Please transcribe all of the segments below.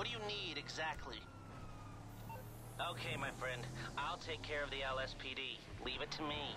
What do you need exactly? Okay, my friend. I'll take care of the LSPD. Leave it to me.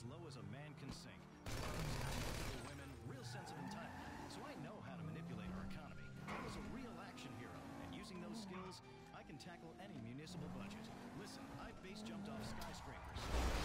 as low as a man can sink. Women, real sense of entitlement. So I know how to manipulate our economy. I was a real action hero, and using those skills, I can tackle any municipal budget. Listen, I base jumped off skyscrapers.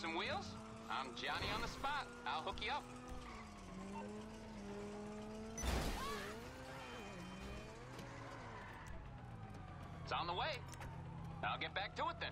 Some wheels? I'm Johnny on the spot. I'll hook you up. It's on the way. I'll get back to it then.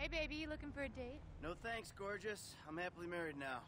Hey, baby, looking for a date? No thanks, gorgeous. I'm happily married now.